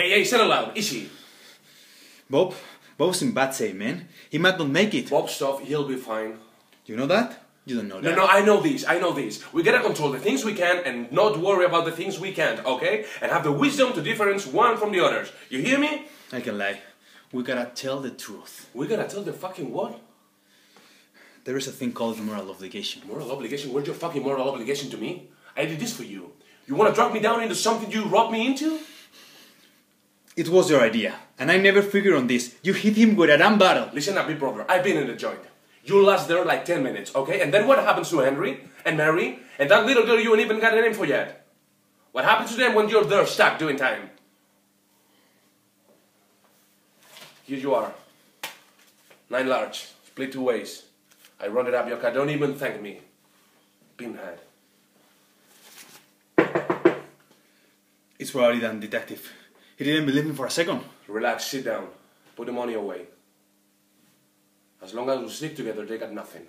Hey, hey, settle Is he? Bob, Bob's in bad shape, man. He might not make it. Bob stuff, he'll be fine. You know that? You don't know that. No, no, I know this, I know this. We gotta control the things we can and not worry about the things we can't, okay? And have the wisdom to difference one from the others. You hear me? I can lie. We gotta tell the truth. We gotta tell the fucking what? There is a thing called moral obligation. Moral obligation? Where's your fucking moral obligation to me? I did this for you. You wanna drag me down into something you robbed me into? It was your idea, and I never figured on this. You hit him with a damn bottle. Listen up, big brother. I've been in the joint. You last there like 10 minutes, okay? And then what happens to Henry and Mary and that little girl you ain't even got a name for yet? What happens to them when you're there stuck doing time? Here you are. Nine large, split two ways. I run it up your car. Don't even thank me. Pinhead. It's probably done, detective. He didn't believe me for a second. Relax, sit down. Put the money away. As long as we stick together, they got nothing.